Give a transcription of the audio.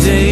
day.